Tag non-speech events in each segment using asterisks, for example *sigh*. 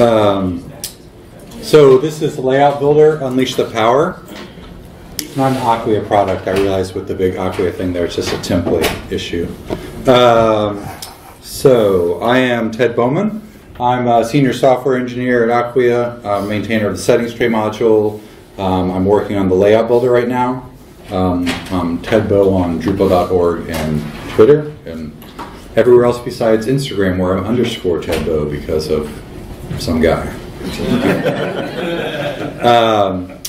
Um, so this is Layout Builder, Unleash the Power. Not an Acquia product, I realize with the big Acquia thing there, it's just a template issue. Um, so I am Ted Bowman. I'm a senior software engineer at Acquia, maintainer of the settings tray module. Um, I'm working on the layout builder right now. Um, I'm Ted Bow on Drupal.org and Twitter and everywhere else besides Instagram where I'm underscore Ted Bow because of some guy. um,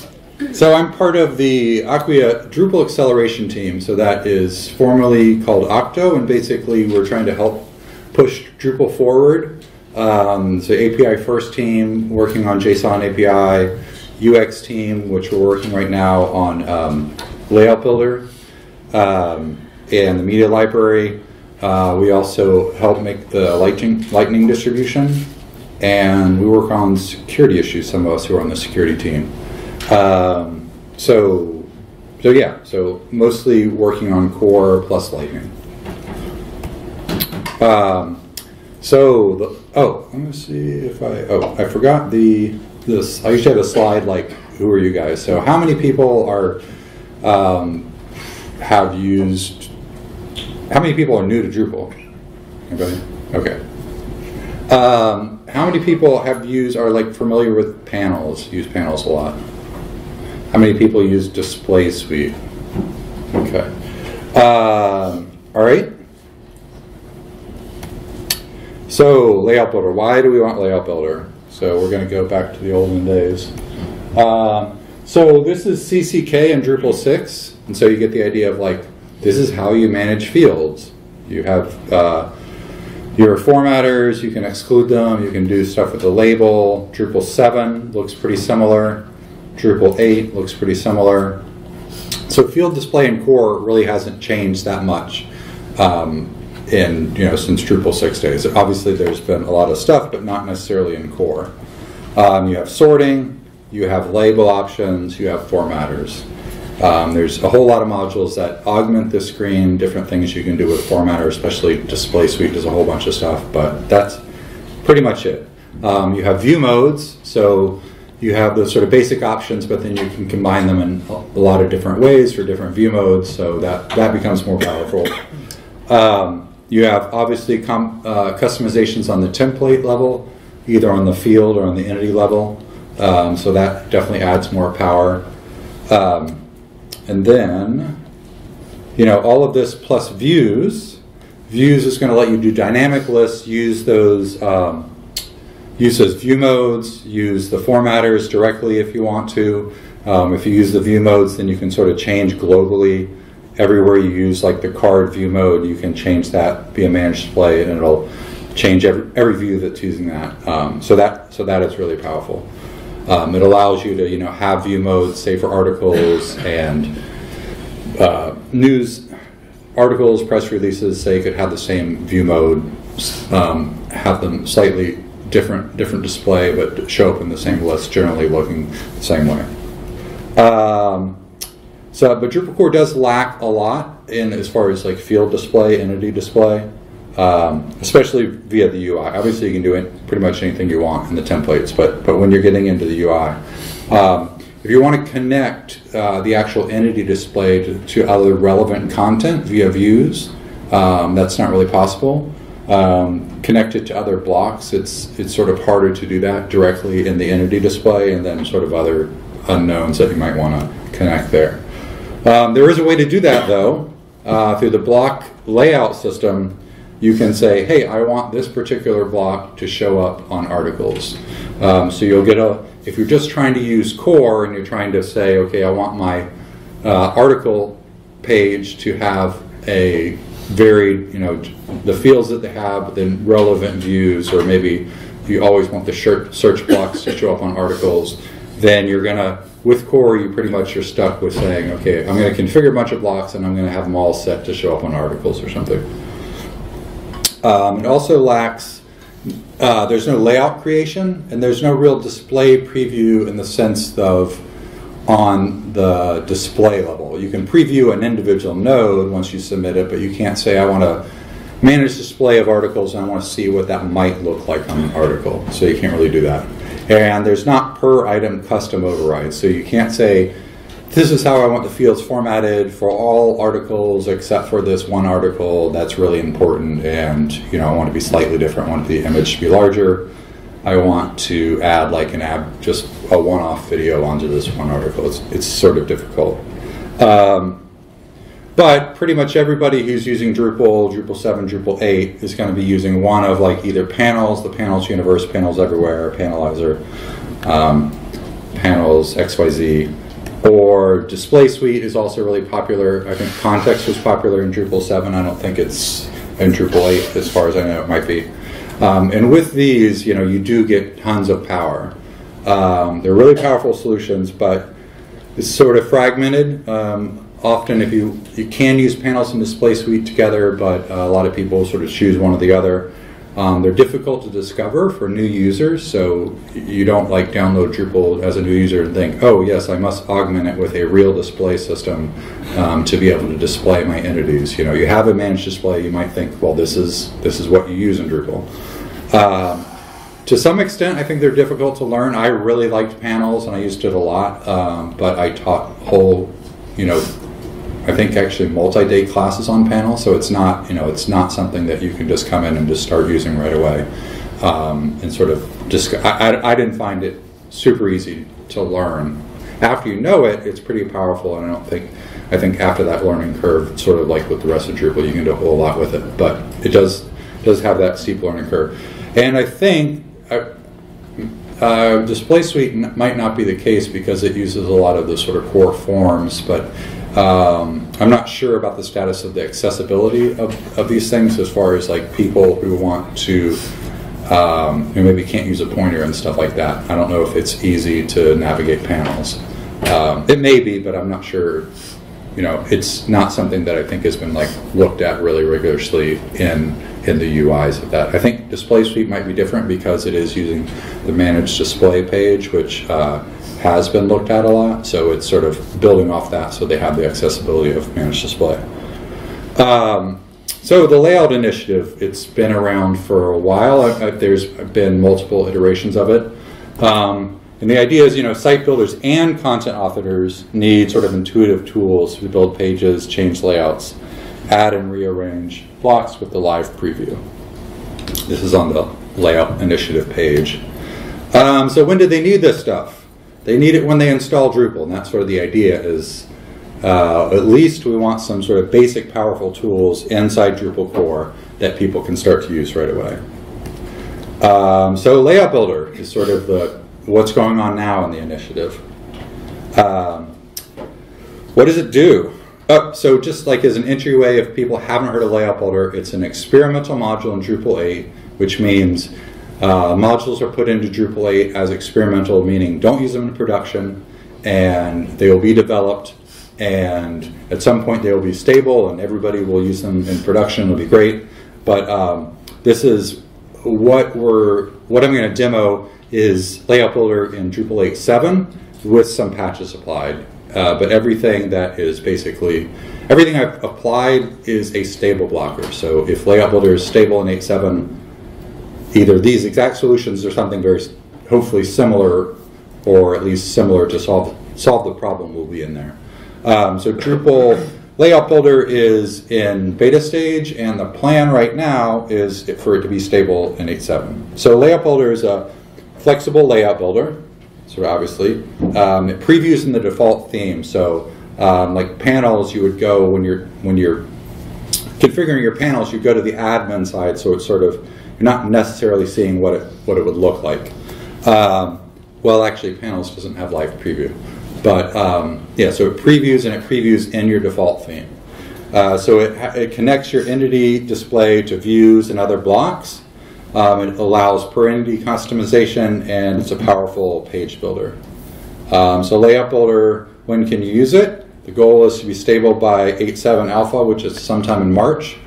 so I'm part of the Acquia Drupal acceleration team. So that is formally called Octo, and basically we're trying to help push Drupal forward. Um, so API first team working on JSON API, UX team which we're working right now on um, Layout Builder, um, and the media library. Uh, we also help make the lightning, lightning distribution, and we work on security issues. Some of us who are on the security team. Um, so, so yeah, so mostly working on core plus lightning. Um, so, the, oh, let me see if I, oh, I forgot the, this, I usually have a slide like, who are you guys? So how many people are, um, have used, how many people are new to Drupal? Anybody? Okay. Um, how many people have used, are like familiar with panels, use panels a lot? How many people use Display Suite? Okay. Um, all right. So Layout Builder. Why do we want Layout Builder? So we're going to go back to the olden days. Um, so this is CCK in Drupal 6. And so you get the idea of like, this is how you manage fields. You have uh, your formatters, you can exclude them, you can do stuff with the label. Drupal 7 looks pretty similar. Drupal 8 looks pretty similar. So field display and core really hasn't changed that much um, in you know since Drupal 6 days. Obviously there's been a lot of stuff, but not necessarily in core. Um, you have sorting, you have label options, you have formatters. Um, there's a whole lot of modules that augment the screen, different things you can do with Formatter, especially Display Suite does a whole bunch of stuff, but that's pretty much it. Um, you have view modes, so you have those sort of basic options, but then you can combine them in a lot of different ways for different view modes, so that, that becomes more powerful. Um, you have obviously uh, customizations on the template level, either on the field or on the entity level, um, so that definitely adds more power. Um, and then, you know, all of this plus views. Views is going to let you do dynamic lists, use those um, use those view modes, use the formatters directly if you want to. Um, if you use the view modes, then you can sort of change globally. Everywhere you use like the card view mode, you can change that via managed display, and it'll change every, every view that's using that. Um, so that so that is really powerful. Um, it allows you to you know have view modes, say for articles and uh, news articles, press releases. Say you could have the same view mode, um, have them slightly different different display, but show up in the same list, generally looking the same way. Um, so, but Drupal core does lack a lot in as far as like field display, entity display, um, especially via the UI. Obviously, you can do it, pretty much anything you want in the templates, but but when you're getting into the UI. Um, if you want to connect uh, the actual entity display to, to, other relevant content via views, um, that's not really possible um, it to other blocks, it's it's sort of harder to do that directly in the entity display, and then sort of other unknowns that you might want to connect there. Um, there is a way to do that though uh, through the block layout system. You can say, "Hey, I want this particular block to show up on articles." Um, so you'll get a if you're just trying to use core and you're trying to say, "Okay, I want my uh, article page to have a varied, you know, the fields that they have, but then relevant views, or maybe you always want the search blocks to show up on articles, then you're gonna, with core, you pretty much are stuck with saying, okay, I'm gonna configure a bunch of blocks and I'm gonna have them all set to show up on articles or something. Um, it also lacks, uh, there's no layout creation, and there's no real display preview in the sense of on the display level. You can preview an individual node once you submit it, but you can't say I want to manage display of articles and I want to see what that might look like on an article. So you can't really do that. And there's not per item custom overrides. So you can't say, this is how I want the fields formatted for all articles except for this one article that's really important and you know I want to be slightly different, I want the image to be larger. I want to add like an ab just a one-off video onto this one article. It's, it's sort of difficult. Um, but pretty much everybody who's using Drupal, Drupal 7, Drupal 8 is going to be using one of like either panels, the panels universe, panels everywhere, panelizer, um, panels, XYZ, or display suite is also really popular. I think context was popular in Drupal 7. I don't think it's in Drupal 8 as far as I know it might be. Um, and with these, you know, you do get tons of power. Um, they're really powerful solutions, but it's sort of fragmented. Um, often, if you you can use panels and display suite together, but uh, a lot of people sort of choose one or the other. Um, they're difficult to discover for new users, so you don't like download Drupal as a new user and think, oh yes, I must augment it with a real display system um, to be able to display my entities. You know, you have a managed display, you might think, well, this is this is what you use in Drupal. Um, to some extent, I think they're difficult to learn. I really liked panels and I used it a lot, um, but I taught whole, you know, I think actually multi-day classes on panels, so it's not, you know, it's not something that you can just come in and just start using right away. Um, and sort of just, I, I, I didn't find it super easy to learn. After you know it, it's pretty powerful, and I don't think, I think after that learning curve, sort of like with the rest of Drupal, you can do a whole lot with it. But it does does have that steep learning curve. And I think uh, uh, Display Suite might not be the case because it uses a lot of the sort of core forms, but um, I'm not sure about the status of the accessibility of, of these things as far as like people who want to um, who maybe can't use a pointer and stuff like that. I don't know if it's easy to navigate panels. Um, it may be, but I'm not sure. You know, it's not something that I think has been like looked at really rigorously in in the UIs of that. I think Display Suite might be different because it is using the managed display page, which uh, has been looked at a lot. So it's sort of building off that so they have the accessibility of managed display. Um, so the layout initiative, it's been around for a while. I, I, there's been multiple iterations of it. Um, and the idea is, you know, site builders and content authors need sort of intuitive tools to build pages, change layouts, add and rearrange blocks with the live preview. This is on the layout initiative page. Um, so when do they need this stuff? They need it when they install Drupal, and that's sort of the idea is uh, at least we want some sort of basic powerful tools inside Drupal core that people can start to use right away. Um, so Layout Builder is sort of the what's going on now in the initiative. Um, what does it do? Oh, so just like as an entryway, if people haven't heard of Layout Builder, it's an experimental module in Drupal 8, which means uh, modules are put into Drupal 8 as experimental, meaning don't use them in production, and they will be developed, and at some point they will be stable, and everybody will use them in production. It'll be great. But um, this is what we're what I'm going to demo is Layout Builder in Drupal 8.7 with some patches applied. Uh, but everything that is basically, everything I've applied is a stable blocker. So if Layout Builder is stable in 8.7, either these exact solutions or something very, hopefully similar, or at least similar to solve, solve the problem will be in there. Um, so Drupal Layout Builder is in beta stage, and the plan right now is for it to be stable in 8.7. So Layout Builder is a flexible layout builder so obviously. Um, it previews in the default theme. So um, like panels, you would go when you're when you're configuring your panels, you go to the admin side. So it's sort of you're not necessarily seeing what it what it would look like. Um, well, actually, panels doesn't have live preview, but um, yeah. So it previews and it previews in your default theme. Uh, so it, it connects your entity display to views and other blocks. Um, it allows per entity customization and it's a powerful page builder. Um, so Layout Builder, when can you use it? The goal is to be stable by 8.7 alpha, which is sometime in March,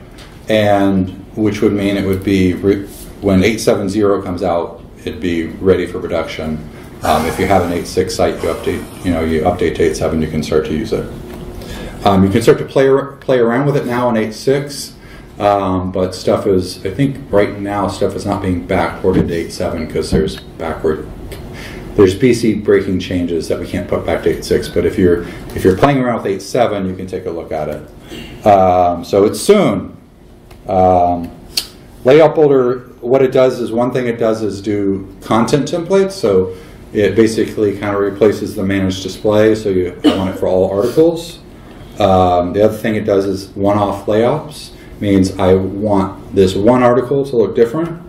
and which would mean it would be when 8.7.0 comes out, it'd be ready for production. Um, if you have an 8.6 site, you update, you know, you update to 8.7, you can start to use it. Um, you can start to play play around with it now in 8.6. Um, but stuff is, I think right now, stuff is not being backported to 8.7 because there's backward, there's BC breaking changes that we can't put back to 8.6. But if you're if you're playing around with 8.7, you can take a look at it. Um, so it's soon. Um, layout builder, what it does is one thing it does is do content templates. So it basically kind of replaces the managed display. So you want it for all articles. Um, the other thing it does is one-off layouts means I want this one article to look different.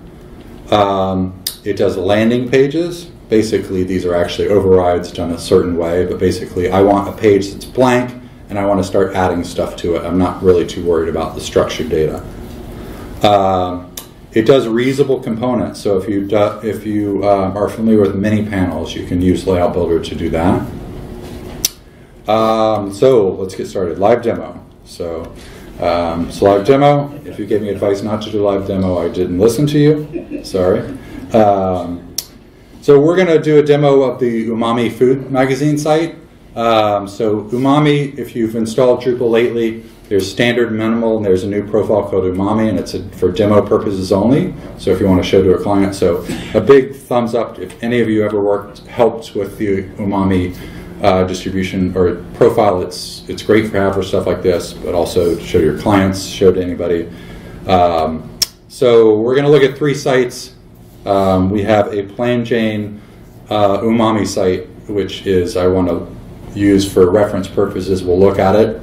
Um, it does landing pages. Basically, these are actually overrides done a certain way, but basically, I want a page that's blank and I want to start adding stuff to it. I'm not really too worried about the structured data. Um, it does reusable components. So if you do, if you uh, are familiar with mini panels, you can use Layout Builder to do that. Um, so let's get started. Live demo. So um, so live demo, if you gave me advice not to do live demo, I didn't listen to you. Sorry. Um, so we're going to do a demo of the Umami Food Magazine site. Um, so Umami, if you've installed Drupal lately, there's standard minimal and there's a new profile called Umami and it's a, for demo purposes only. So if you want to show to a client, so a big thumbs up if any of you ever worked, helped with the Umami uh, distribution or profile. It's it's great for have for stuff like this, but also to show your clients, show to anybody. Um, so we're going to look at three sites. Um, we have a plain Jane uh, umami site, which is I want to use for reference purposes. We'll look at it.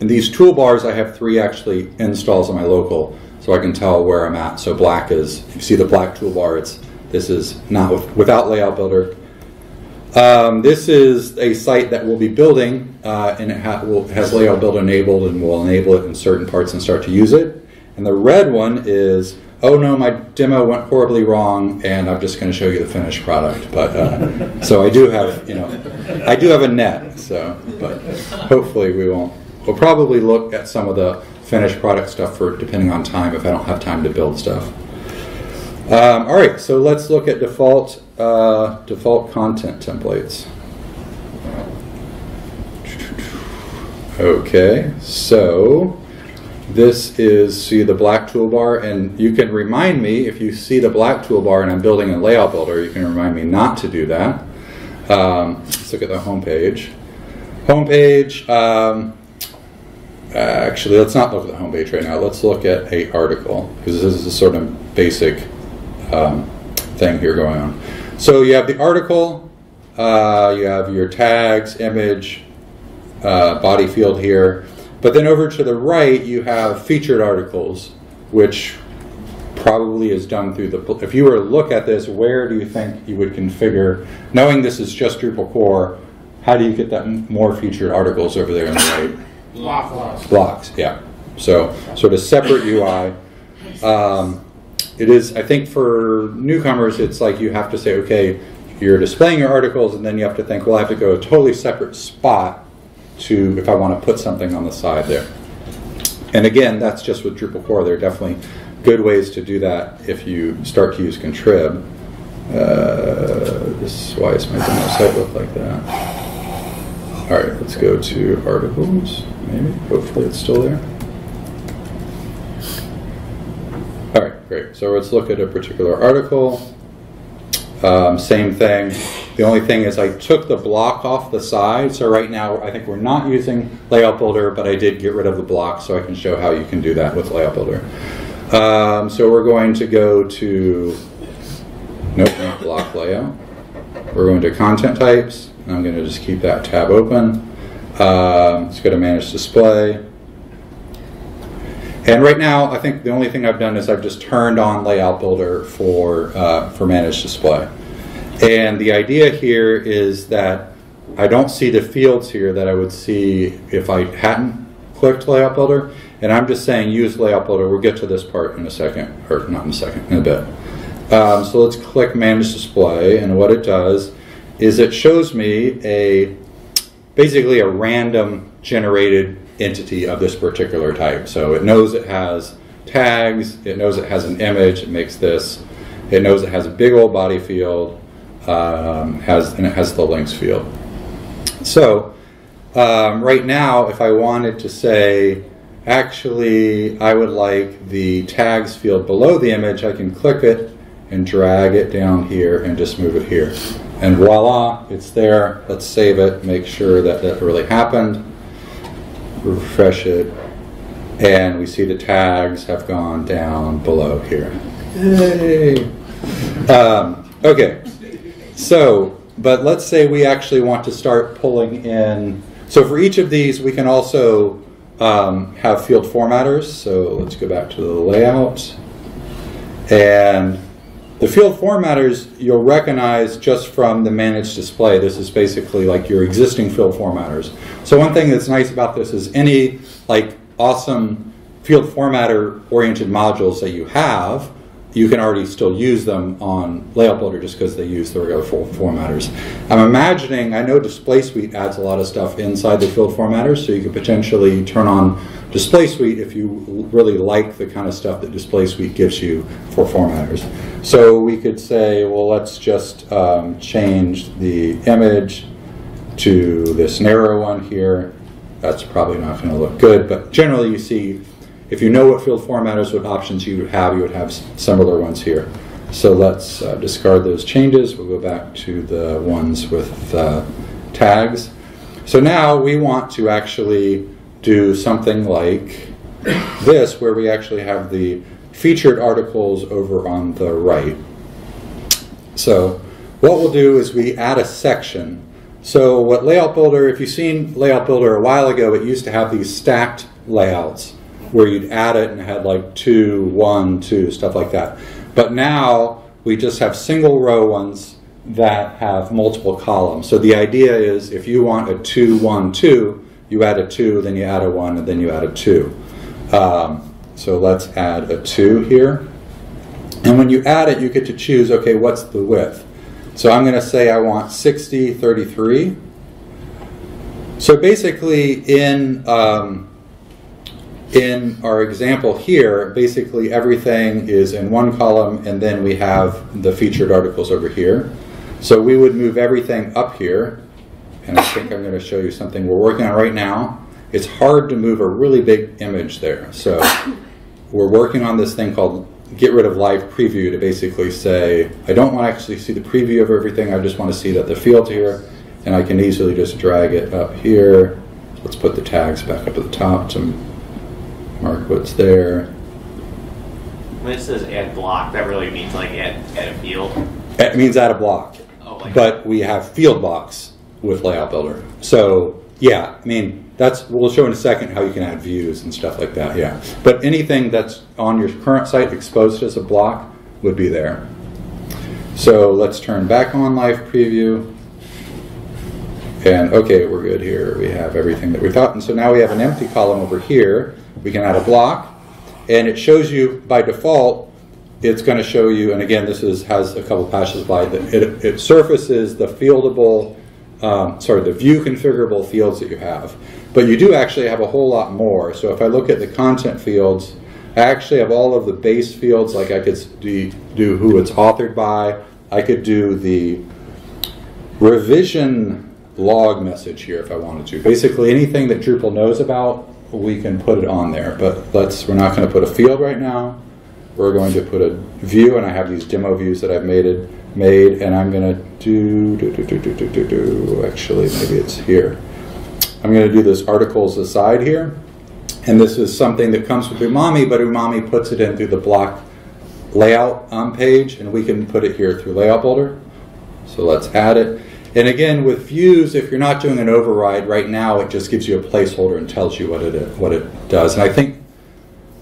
And these toolbars, I have three actually installs on my local, so I can tell where I'm at. So black is, if you see the black toolbar, it's this is not with, without layout builder. Um, this is a site that we'll be building, uh, and it ha will, has layout builder enabled, and we'll enable it in certain parts and start to use it. And the red one is, oh no, my demo went horribly wrong, and I'm just going to show you the finished product. But uh, so I do have, you know, I do have a net. So, but hopefully we won't. We'll probably look at some of the finished product stuff for depending on time if I don't have time to build stuff. Um, all right, so let's look at default uh, default content templates. Okay, so this is see the black toolbar, and you can remind me if you see the black toolbar and I'm building a layout builder, you can remind me not to do that. Um, let's look at the home page. Home page. Um, actually, let's not look at the home page right now. Let's look at a article because this is a sort of basic um, thing here going on. So you have the article, uh, you have your tags, image, uh, body field here, but then over to the right you have featured articles, which probably is done through the, if you were to look at this, where do you think you would configure, knowing this is just Drupal core, how do you get that more featured articles over there on the right? Blocks. Yeah. So sort of separate UI. Um, it is, I think for newcomers, it's like you have to say, okay, you're displaying your articles, and then you have to think, well, I have to go a totally separate spot to if I want to put something on the side there. And again, that's just with Drupal core. There are definitely good ways to do that if you start to use Contrib. Uh, this is why is my demo site look like that. All right, let's go to articles. Maybe, hopefully it's still there. All right, great. So let's look at a particular article. Um, same thing. The only thing is I took the block off the side. So right now I think we're not using Layout Builder, but I did get rid of the block so I can show how you can do that with Layout Builder. Um, so we're going to go to, nope, not block layout. We're going to content types. I'm going to just keep that tab open. Um, let's go to manage display. And right now, I think the only thing I've done is I've just turned on Layout Builder for, uh, for Managed Display. And the idea here is that I don't see the fields here that I would see if I hadn't clicked Layout Builder. And I'm just saying use Layout Builder. We'll get to this part in a second, or not in a second, in a bit. Um, so let's click Manage Display, and what it does is it shows me a basically a random generated entity of this particular type. So it knows it has tags, it knows it has an image, it makes this, it knows it has a big old body field, um, has and it has the links field. So um, right now, if I wanted to say, actually I would like the tags field below the image, I can click it and drag it down here and just move it here. And voila, it's there. Let's save it, make sure that that really happened. Refresh it. And we see the tags have gone down below here. Yay! Um, okay, so, but let's say we actually want to start pulling in. So for each of these, we can also um, have field formatters. So let's go back to the layout. And the field formatters you'll recognize just from the managed display. This is basically like your existing field formatters. So one thing that's nice about this is any like awesome field formatter oriented modules that you have, you can already still use them on Layout Builder just because they use the regular formatters. I'm imagining, I know Display Suite adds a lot of stuff inside the field formatters, so you could potentially turn on Display Suite if you really like the kind of stuff that Display Suite gives you for formatters. So we could say, well, let's just um, change the image to this narrow one here. That's probably not going to look good, but generally you see if you know what field formatters, what options you have, you would have similar ones here. So let's uh, discard those changes. We'll go back to the ones with uh, tags. So now we want to actually do something like this, where we actually have the featured articles over on the right. So what we'll do is we add a section. So what Layout Builder, if you've seen Layout Builder a while ago, it used to have these stacked layouts where you'd add it and had like two, one, two, stuff like that. But now we just have single row ones that have multiple columns. So the idea is if you want a two, one, two, you add a two, then you add a one, and then you add a two. Um, so let's add a two here. And when you add it, you get to choose, okay, what's the width? So I'm going to say I want 60, 33. So basically in um, in our example here, basically everything is in one column and then we have the featured articles over here. So we would move everything up here and I think I'm going to show you something we're working on right now. It's hard to move a really big image there. So we're working on this thing called get rid of live preview to basically say, I don't want to actually see the preview of everything, I just want to see that the field here, and I can easily just drag it up here. Let's put the tags back up at the top to mark what's there. When it says add block, that really means like add, add a field. It means add a block. Oh, like But we have field blocks with Layout Builder. So, yeah, I mean, that's, we'll show in a second how you can add views and stuff like that, yeah. But anything that's on your current site exposed as a block would be there. So let's turn back on live preview. And okay, we're good here. We have everything that we thought. And so now we have an empty column over here. We can add a block. And it shows you by default, it's going to show you, and again, this is has a couple patches by that it, it surfaces the fieldable, um, sorry, the view configurable fields that you have. But you do actually have a whole lot more. So if I look at the content fields, I actually have all of the base fields, like I could do, do who it's authored by. I could do the revision log message here if I wanted to. Basically anything that Drupal knows about, we can put it on there. But let's, we're not going to put a field right now. We're going to put a view, and I have these demo views that I've made, it, made and I'm going to do, do, do, do, do, do, do, do, actually maybe it's here. I'm going to do this articles aside here. And this is something that comes with Umami, but Umami puts it in through the block layout um, page, and we can put it here through Layout Builder. So let's add it. And again, with views, if you're not doing an override right now, it just gives you a placeholder and tells you what it what it does. And I think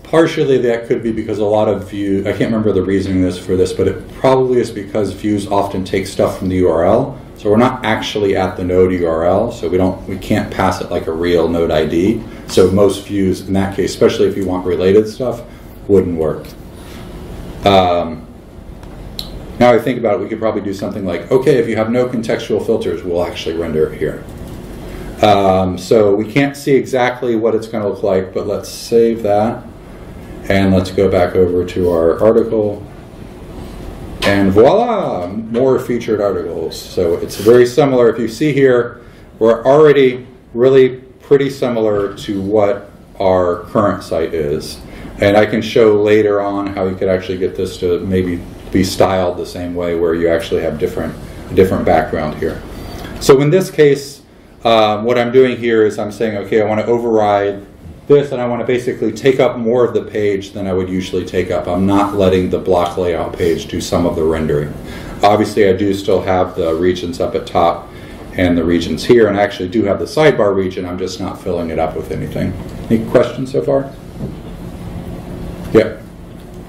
partially that could be because a lot of views, I can't remember the reasoning this for this, but it probably is because views often take stuff from the URL. So we're not actually at the node URL, so we don't we can't pass it like a real node ID. So most views in that case, especially if you want related stuff, wouldn't work. Um, now I think about it, we could probably do something like, okay, if you have no contextual filters, we'll actually render it here. Um, so we can't see exactly what it's going to look like, but let's save that. And let's go back over to our article. And voila, more featured articles. So it's very similar. If you see here, we're already really pretty similar to what our current site is. And I can show later on how you could actually get this to maybe be styled the same way where you actually have different, different background here. So in this case, um, what I'm doing here is I'm saying, okay, I want to override this and I want to basically take up more of the page than I would usually take up. I'm not letting the block layout page do some of the rendering. Obviously, I do still have the regions up at top and the regions here, and I actually do have the sidebar region. I'm just not filling it up with anything. Any questions so far? Yeah.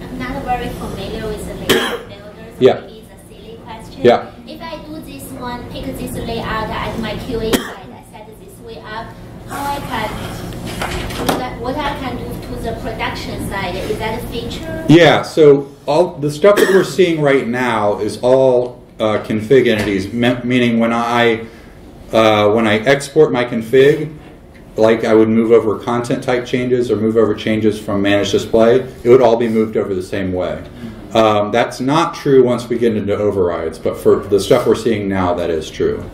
I'm not very familiar with the layout builder, so Yeah. maybe it's a silly question. Yeah. If I do this one, pick this layout at my QA side, I set this way up, how I can what I can do to the production side, is that a feature? Yeah, so all the stuff that we're seeing right now is all uh, config entities, me- meaning when I uh, when I export my config, like I would move over content type changes or move over changes from managed display, it would all be moved over the same way. Um, that's not true once we get into overrides, but for the stuff we're seeing now, that is true.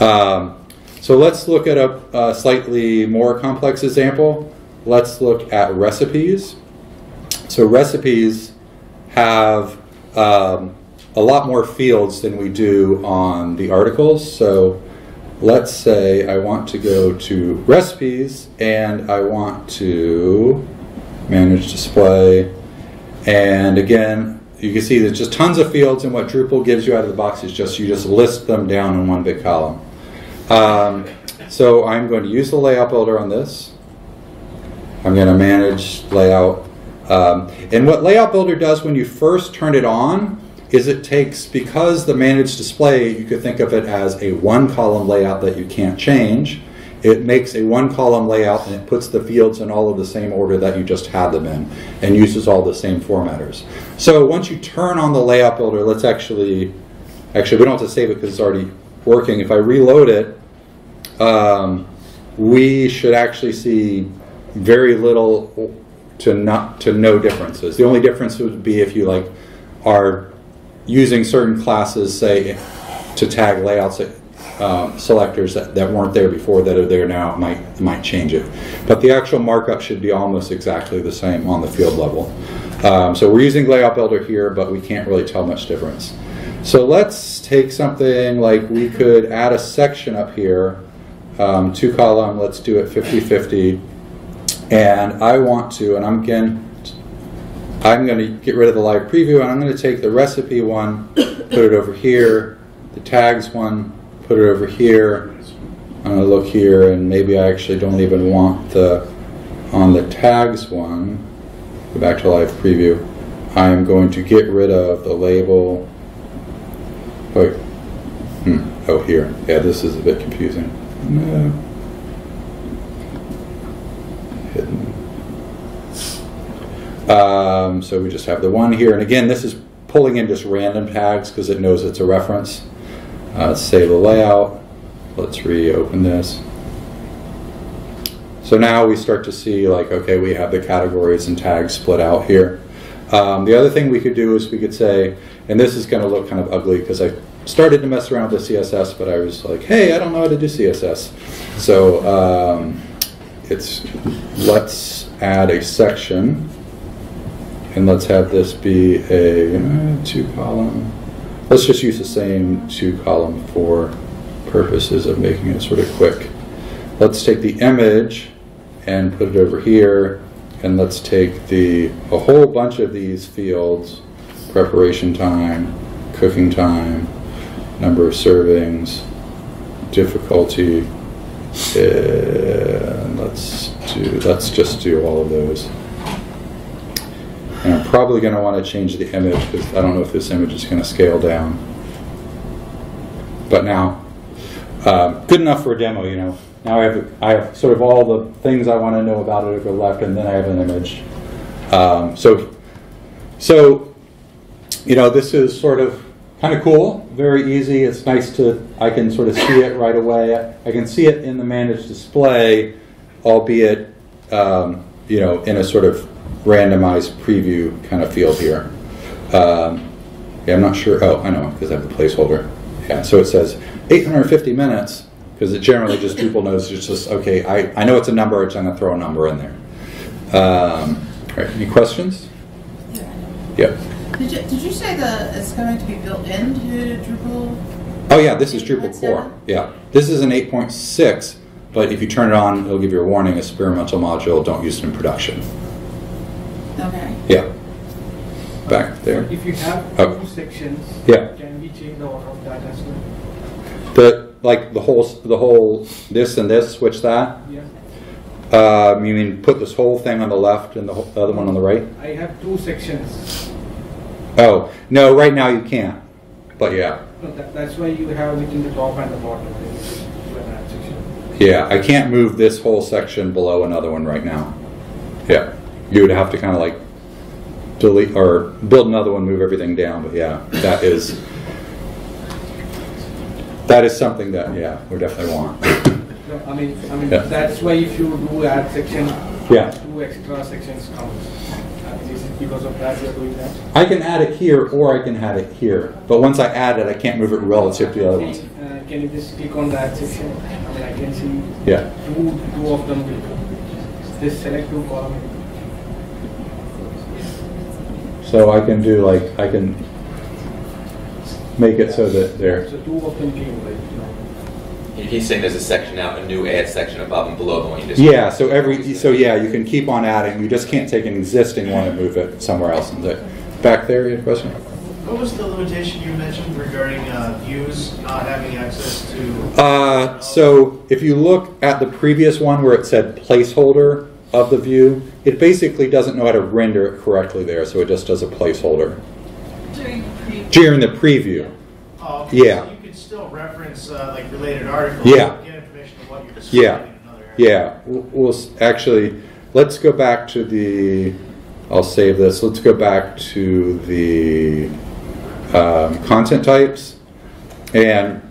Um, so let's look at a, a slightly more complex example. Let's look at recipes. So recipes have um, a lot more fields than we do on the articles. So let's say I want to go to recipes and I want to manage display. And again, you can see there's just tons of fields, and what Drupal gives you out of the box is just you just list them down in one big column. Um, so I'm going to use the layout builder on this. I'm going to manage layout. Um, and what Layout Builder does when you first turn it on is it takes, because the managed display, you could think of it as a one column layout that you can't change. It makes a one column layout and it puts the fields in all of the same order that you just had them in and uses all the same formatters. So once you turn on the Layout Builder, let's actually, actually, we don't have to save it because it's already working. If I reload it, um, we should actually see very little to not to no differences. The only difference would be if you like are using certain classes, say, to tag layouts um, selectors that, that weren't there before that are there now. Might might change it, but the actual markup should be almost exactly the same on the field level. Um, so we're using Layout Builder here, but we can't really tell much difference. So let's take something like we could add a section up here, um, two column. Let's do it 50-50. And I want to, and I'm again, I'm going to get rid of the live preview, and I'm going to take the recipe one, put it over here, the tags one, put it over here. I'm going to look here, and maybe I actually don't even want the on the tags one. Go back to live preview. I am going to get rid of the label. Oh, hmm, oh here. Yeah, this is a bit confusing. No. Hidden. Um, so we just have the one here, and again, this is pulling in just random tags because it knows it's a reference. Uh, save the layout. Let's reopen this. So now we start to see like, okay, we have the categories and tags split out here. Um, the other thing we could do is we could say, and this is going to look kind of ugly because I started to mess around with CSS, but I was like, hey, I don't know how to do CSS. So um, it's let's add a section, and let's have this be a uh, two column. Let's just use the same two column for purposes of making it sort of quick. Let's take the image and put it over here, and let's take the a whole bunch of these fields: preparation time, cooking time, number of servings, difficulty, and let's do let's just do all of those. And I'm probably going to want to change the image because I don't know if this image is going to scale down. But now, um, good enough for a demo, you know. Now I have I have sort of all the things I want to know about it over left, and then I have an image. Um, so, so you know, this is sort of kind of cool, very easy. It's nice to I can sort of see it right away. I can see it in the managed display, albeit um, you know in a sort of randomized preview kind of field here. Um, yeah, I'm not sure. Oh, I know because I have the placeholder. Yeah, so it says 850 minutes because it generally just Drupal knows it's just okay. I, I know it's a number. It's going to throw a number in there. Um, all right, any questions? Yeah. yeah. Did you, did you say that it's going to be built into Drupal? Oh yeah, this is Drupal core. Yeah, this is an 8.6, but if you turn it on, it'll give you a warning: experimental module. Don't use it in production. Yeah. Back there. If you have Oh. two sections, Yeah. can we change the order of that as well? The like the whole the whole this and this switch that. Yeah, Um, you mean put this whole thing on the left and the whole- the other one on the right? I have two sections. Oh no, right now you can't. But yeah, No, that, that's why you have it in the top and the bottom. then you just do an add section. yeah. I can't move this whole section below another one right now. Yeah, you would have to kind of like delete or build another one, move everything down. But yeah, that is that is something that yeah we definitely want. No, I mean, I mean Yeah. that's why if you do add section, Yeah. two extra sections come. I mean, is it because of that you are doing that? I can add it here or I can add it here. But once I add it, I can't move it relative to the other ones. Uh, can you just click on that section? I mean, I can see Yeah. two, two of them. Just select two column. So I can do like, I can make it so that they're, So two of them? He's saying there's a section out, a new add section above and below the one you just. yeah, so every, so yeah, you can keep on adding. You just can't take an existing one and move it somewhere else. And the- Back there, you have a question? What was the limitation you mentioned regarding uh, views not having access to? Uh, so if you look at the previous one where it said placeholder of the view, it basically doesn't know how to render it correctly there, so it just does a placeholder During the preview. during the preview. Okay, Yeah. So you could still reference uh, like related articles. Yeah. Get information of what you're Yeah, in another area. yeah. We'll, we'll actually let's go back to the. I'll save this. Let's go back to the um, content types, and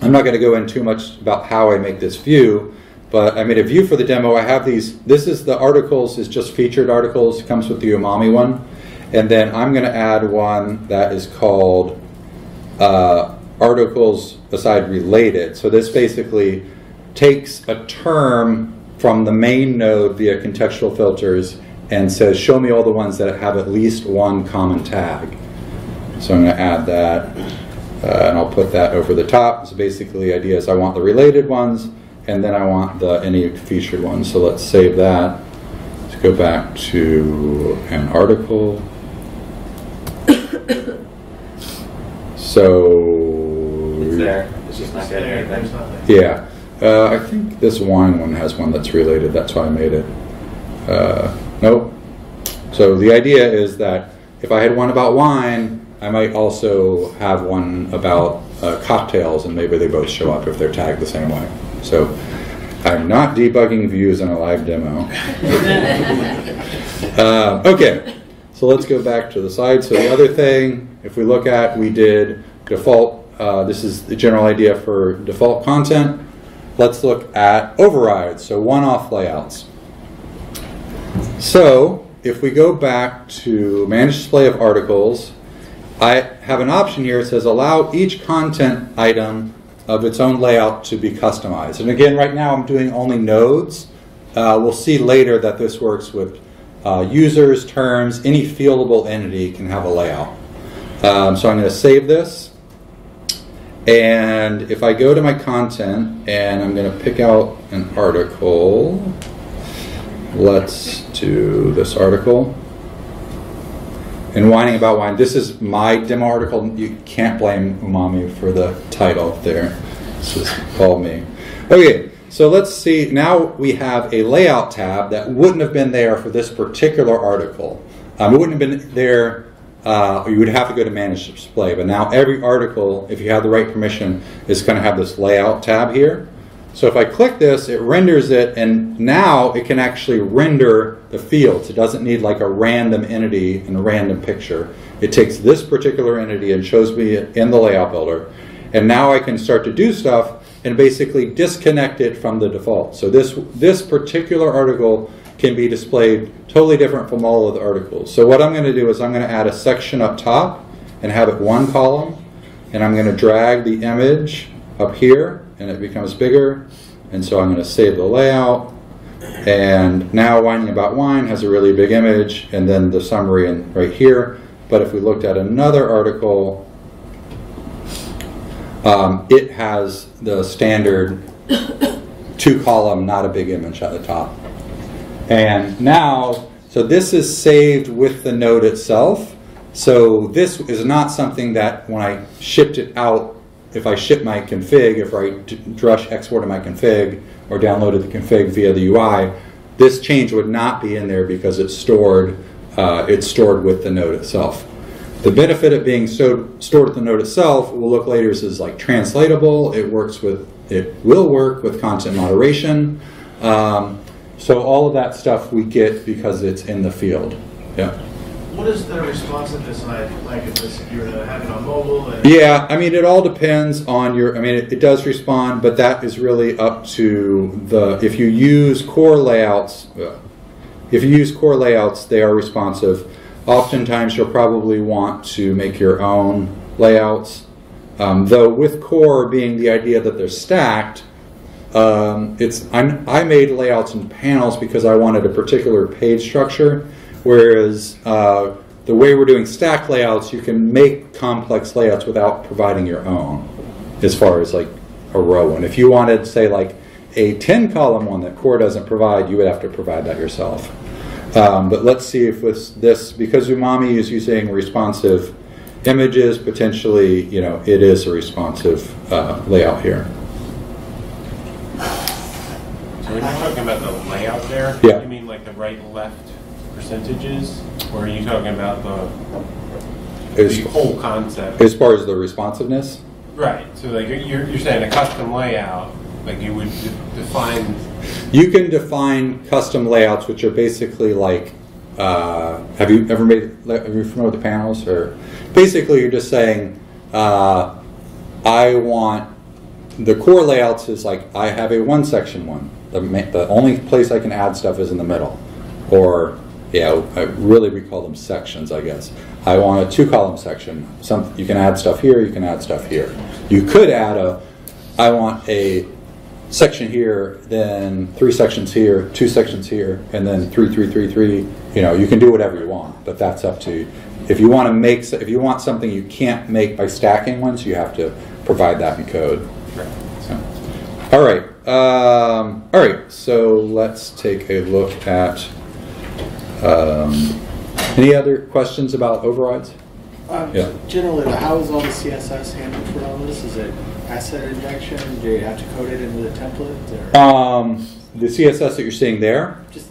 I'm not going to go in too much about how I make this view, but I made a view for the demo. I have these. This is the articles is just featured articles. Comes with the Umami one, and then I'm going to add one that is called uh, articles aside related. So this basically takes a term from the main node via contextual filters and says, show me all the ones that have at least one common tag. So I'm going to add that, uh, and I'll put that over the top. So basically, the idea is I want the related ones, and then I want the any featured ones. So let's save that. Let's go back to an article. *coughs* So It's there. It's just not getting there, there's anything. nothing. yeah, uh, I think this wine one has one that's related. That's why I made it. Uh, nope. So the idea is that if I had one about wine, I might also have one about uh, cocktails, and maybe they both show up if they're tagged the same way. So I'm not debugging views in a live demo. Um, *laughs* okay, so let's go back to the slide. So the other thing, if we look at, we did default. Uh, this is the general idea for default content. Let's look at overrides, so one-off layouts. So if we go back to manage display of articles, I have an option here. It says allow each content item of its own layout to be customized. And again, right now I'm doing only nodes. Uh, we'll see later that this works with uh, users, terms, any fieldable entity can have a layout. Um, so I'm going to save this. And if I go to my content and I'm going to pick out an article, let's do this article. And whining about wine. This is my demo article. You can't blame Umami for the title there. This is all me. Okay, so let's see. Now we have a layout tab that wouldn't have been there for this particular article. Um, it wouldn't have been there. Uh, you would have to go to manage display. But now every article, if you have the right permission, is going to have this layout tab here. So if I click this, it renders it, and now it can actually render the fields. It doesn't need like a random entity and a random picture. It takes this particular entity and shows me it in the layout builder. And now I can start to do stuff and basically disconnect it from the default. So this, this particular article can be displayed totally different from all of the articles. So what I'm going to do is I'm going to add a section up top and have it one column. And I'm going to drag the image up here and it becomes bigger. And so I'm going to save the layout. And now whining about wine has a really big image, and then the summary in, right here. But if we looked at another article, um, it has the standard *coughs* two column, not a big image at the top. And now, so this is saved with the node itself. So this is not something that when I shipped it out, if I ship my config, if I drush exported my config or downloaded the config via the UI, this change would not be in there because it's stored, uh, it's stored with the node itself. The benefit of being so, stored with the node itself will look later is like translatable. It works with, it will work with content moderation. Um, so all of that stuff we get because it's in the field. Yeah. What is the responsiveness like, like if you were to have it on mobile? Yeah, I mean, it all depends on your. I mean, it, it does respond, but that is really up to the. If you use core layouts, uh, if you use core layouts, they are responsive. Oftentimes, you'll probably want to make your own layouts. Um, though with core being the idea that they're stacked, um, it's I'm, I made layouts and panels because I wanted a particular page structure, whereas uh, the way we're doing stack layouts, you can make complex layouts without providing your own, as far as like a row one. If you wanted, say, like a 10 column one that Core doesn't provide, you would have to provide that yourself. Um, but let's see if with this, because Umami is using responsive images, potentially, you know, it is a responsive uh, layout here. So when you're talking about the layout there, Yeah. you mean like the right and left percentages? Or are you talking about the, As, the whole concept? as far as the responsiveness, Right, so like you're, you're saying a custom layout, like you would de- define, You can define custom layouts, which are basically like, uh, have you ever made, are you familiar with the panels? Or basically, you're just saying, uh, I want the core layouts is like I have a one section one. The, the only place I can add stuff is in the middle, or yeah, I really we call them sections, I guess. I want a two column section. Some you can add stuff here, you can add stuff here. You could add a, I want a section here, then three sections here, two sections here, and then three, three, three, three. You know, you can do whatever you want, but that's up to you. If you want to make, if you want something you can't make by stacking ones, you have to provide that in code. So, all right, um, all right. So let's take a look at. Um, any other questions about overrides? Um, Yeah. Generally, how is all the CSS handled for all this? Is it asset injection? Do you have to code it into the template? Or Um, the CSS that you're seeing there, just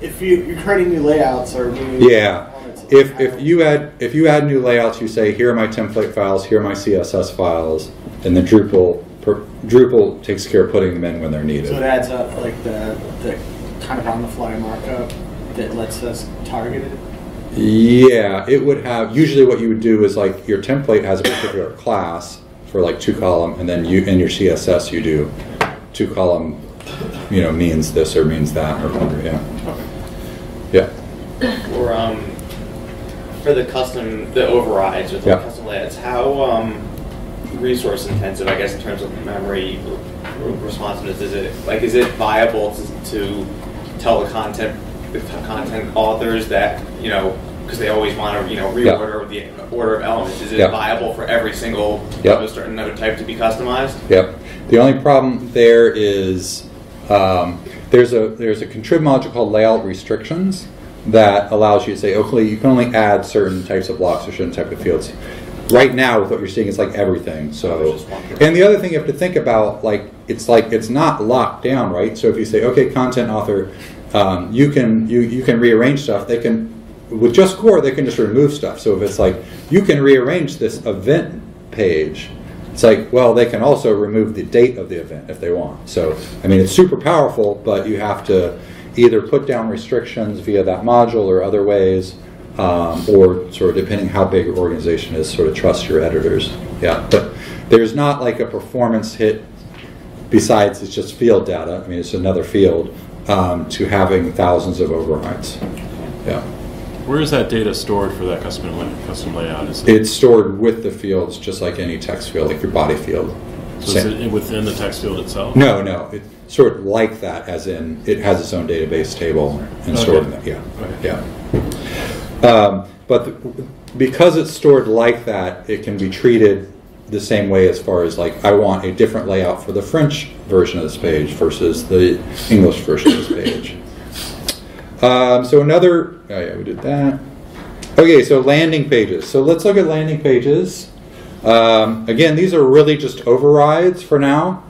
if you, you're creating new layouts or new Yeah. If, if you add if you add new layouts, you say here are my template files, here are my CSS files, and then Drupal per, Drupal takes care of putting them in when they're needed. so it adds up like the the kind of on the fly markup that lets us target it. Yeah, it would have usually what you would do is like your template has a particular class for like two column, and then you in your CSS you do two column, you know, means this or means that or whatever. Yeah, yeah. Or um, for the custom, the overrides or the Yeah. custom layouts, how um, resource intensive, I guess, in terms of memory responsiveness, is it like is it viable to, to tell the content content authors that you know because they always want to you know Yeah. reorder the order of elements? Is it Yeah. viable for every single Yeah. of a certain type to be customized? Yep. The only problem there is um, there's a there's a contrib module called layout restrictions that allows you to say, okay, you can only add certain types of blocks or certain type of fields. Right now, with what you're seeing, it's like everything. So, It's just one. and the other thing you have to think about, like it's like it's not locked down, right? So if you say, okay, content author, um, you can you you can rearrange stuff. They can with just core, they can just remove stuff. So if it's like you can rearrange this event page, it's like well, they can also remove the date of the event if they want. So I mean, it's super powerful, but you have to either put down restrictions via that module or other ways. Um, or sort of depending how big your organization is, sort of trust your editors. Yeah, but there's not like a performance hit besides it's just field data. I mean, it's another field um, to having thousands of overrides. Yeah, Where is that data stored for that custom custom layout? Is it, it's stored with the fields, just like any text field, like your body field. So is it within the text field itself? No, no, it's sort of like that, as in it has its own database table and stored in that. Yeah, Okay. yeah. Um, but the, because it's stored like that, it can be treated the same way as far as like I want a different layout for the French version of this page versus the English version of this page. Um, so another, oh yeah, we did that. Okay, so landing pages. So let's look at landing pages. Um, again, these are really just overrides for now.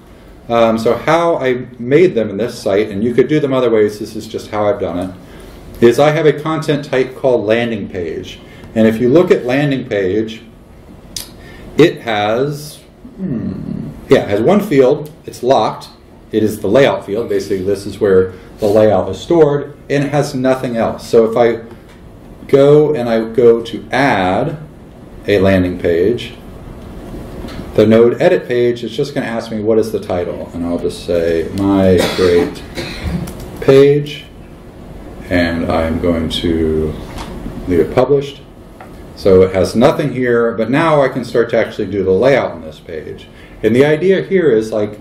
Um, so how I made them in this site, and you could do them other ways, this is just how I've done it, is I have a content type called landing page. And if you look at landing page, it has, hmm, yeah, it has one field, it's locked. It is the layout field, basically this is where the layout is stored, and it has nothing else. So if I go and I go to add a landing page, the node edit page is just going to ask me what is the title, and I'll just say my great page, and I'm going to leave it published. So it has nothing here, but now I can start to actually do the layout on this page. And the idea here is like,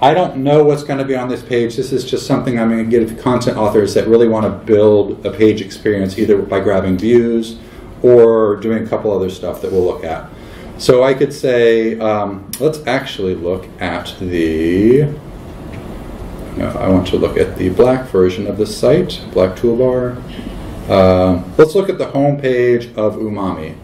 I don't know what's going to be on this page. This is just something I'm going to give content authors that really want to build a page experience either by grabbing views or doing a couple other stuff that we'll look at. So I could say, um, let's actually look at the, I want to look at the black version of the site, black toolbar. Um, let's look at the home page of Umami.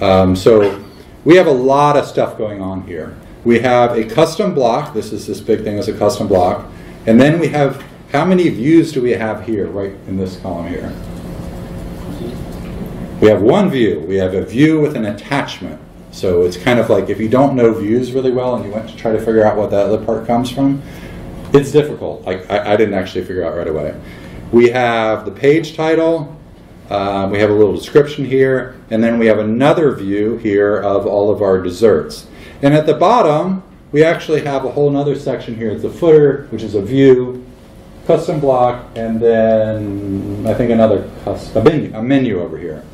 Um, so we have a lot of stuff going on here. We have a custom block. This is this big thing as a custom block. And then we have, how many views do we have here, right in this column here? We have one view. We have a view with an attachment. So it's kind of like if you don't know views really well and you went to try to figure out what that other part comes from, it's difficult. Like I, I didn't actually figure out right away. We have the page title. Um, we have a little description here, and then we have another view here of all of our desserts. And at the bottom, we actually have a whole other section here. It's a footer, which is a view, custom block, and then I think another cus- a menu, a menu over here.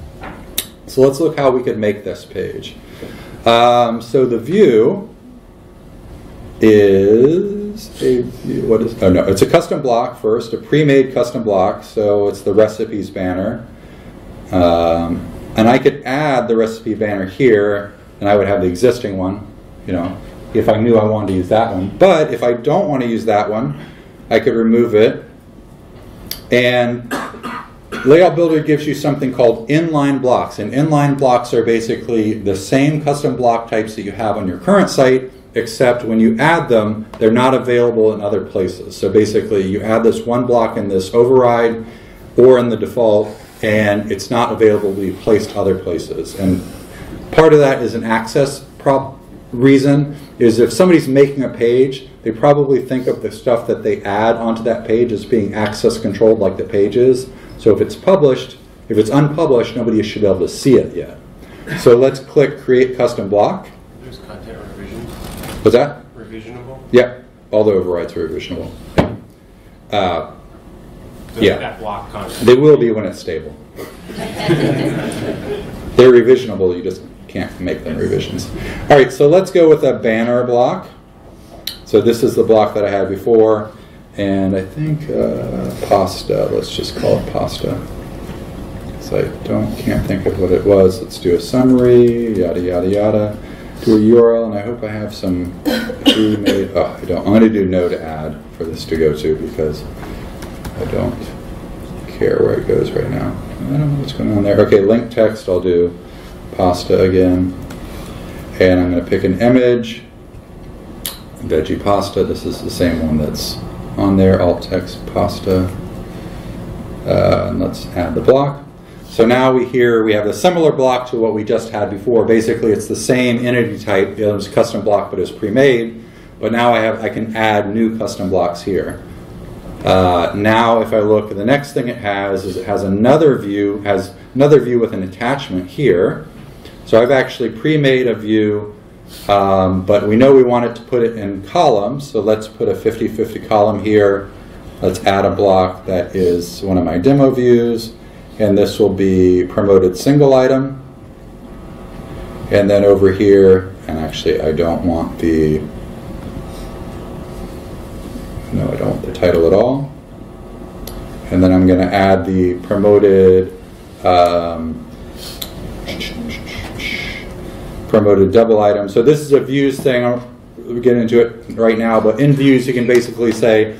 So let's look how we could make this page. Um, so the view is a what is, oh no, it's a custom block first, a pre-made custom block. So it's the recipes banner. Um, and I could add the recipe banner here, and I would have the existing one, you know, if I knew I wanted to use that one. But if I don't want to use that one, I could remove it. And Layout Builder gives you something called inline blocks. And inline blocks are basically the same custom block types that you have on your current site, except when you add them, they're not available in other places. So basically, you add this one block in this override or in the default, and it's not available to be placed other places. And part of that is an access prob- reason, is if somebody's making a page, they probably think of the stuff that they add onto that page as being access controlled like the page is. So if it's published, if it's unpublished, nobody should be able to see it yet. So let's click Create Custom Block. There's content revision, What's that? revisionable. Yep, all the overrides are revisionable. Uh, So Yeah. That block content. they will be when it's stable. *laughs* They're revisionable, you just can't make them revisions. All right, so let's go with a banner block. So this is the block that I had before, and I think uh, pasta, let's just call it pasta. So I don't, can't think of what it was. Let's do a summary, yada, yada, yada. Do a URL, and I hope I have some *coughs* pre-made, oh, I don't. I'm going to do no to add for this to go to because I don't care where it goes right now. I don't know what's going on there. Okay, link text, I'll do pasta again. And I'm going to pick an image, veggie pasta. This is the same one that's on there, alt text pasta. Uh, and let's add the block. So now we here we have a similar block to what we just had before. Basically, it's the same entity type. It was custom block, but it's pre-made. But now I have I can add new custom blocks here. Uh, now, if I look, the next thing it has is it has another view, has another view with an attachment here. So I've actually pre-made a view, um, but we know we want it to put it in columns. So let's put a 50-50 column here. Let's add a block that is one of my demo views, and this will be promoted single item. And then over here, and actually I don't want the no, I don't want the title at all. And then I'm going to add the promoted um, promoted double item. So this is a views thing. I will get into it right now, but in views you can basically say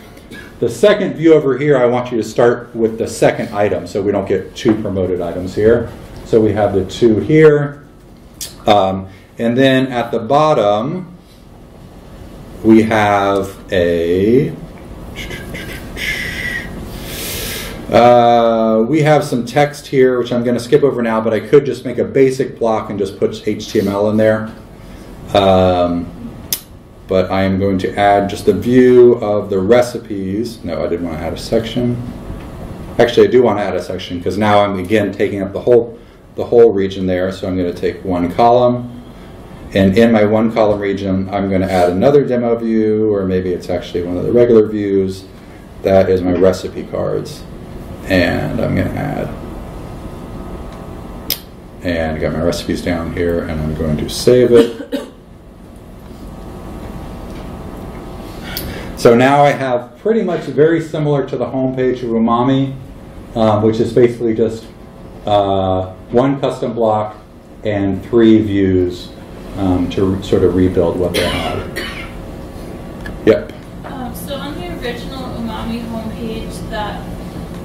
the second view over here, I want you to start with the second item so we don't get two promoted items here. So we have the two here. Um, and then at the bottom, we have a uh, we have some text here, which I'm going to skip over now, but I could just make a basic block and just put HTML in there. Um, but I am going to add just a view of the recipes. No, I didn't want to add a section. Actually, I do want to add a section because now I'm again taking up the whole the whole region there. So I'm going to take one column, and in my one column region, I'm going to add another demo view, or maybe it's actually one of the regular views. That is my recipe cards, and I'm going to add. And I got my recipes down here, and I'm going to save it. So now I have pretty much very similar to the homepage of Umami, um, which is basically just uh, one custom block and three views um, to sort of rebuild what they had. Yep. Um, so on the original Umami homepage, that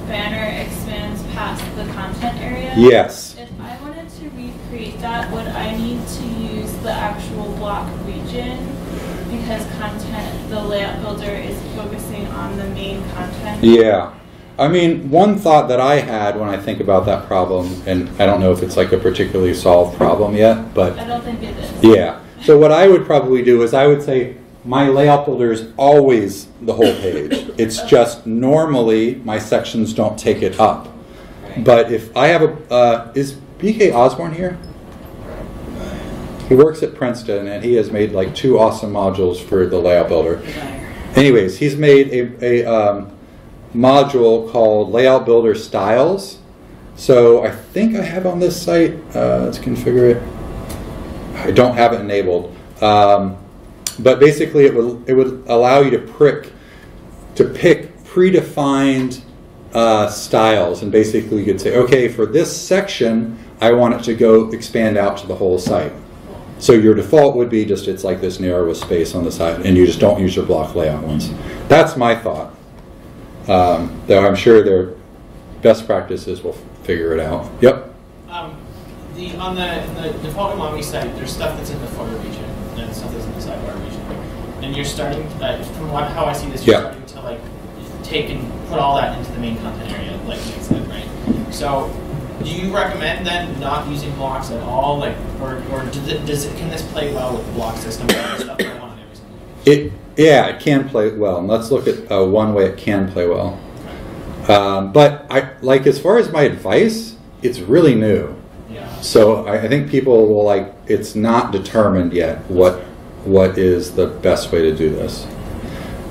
banner expands past the content area. Yes. If I wanted to recreate that, would I need to use the actual block region? Because content, the layout builder is focusing on the main content. Yeah. I mean, one thought that I had when I think about that problem, and I don't know if it's like a particularly solved problem yet, but I don't think it is. Yeah. So what I would probably do is I would say my layout builder is always the whole page. *laughs* It's just normally my sections don't take it up. But if I have a, uh, is BK Osborne here? He works at Princeton and he has made like two awesome modules for the layout builder. Anyways, he's made a, a um, module called Layout Builder Styles. So I think I have on this site, uh, let's configure it. I don't have it enabled. Um, but basically, it would it would allow you to prick to pick predefined uh, styles, and basically you could say, okay, for this section, I want it to go expand out to the whole site. So your default would be just it's like this narrow space on the side, and you just don't use your block layout ones. That's my thought. Um, though I'm sure their best practices will figure it out. Yep. Um, the on the, the default Umami site, there's stuff that's in the footer region and stuff that's in the sidebar region, and you're starting uh, from what, how I see this, you're Yeah. starting to like take and put all that into the main content area, like Nick said, right? So, do you recommend then not using blocks at all, like, or, or does it, does it can this play well with the block system and stuff going on in every single? It yeah, it can play well. And let's look at uh, one way it can play well. Um, but I like as far as my advice, it's really new. Yeah. So I, I think people will like it's not determined yet what what is the best way to do this.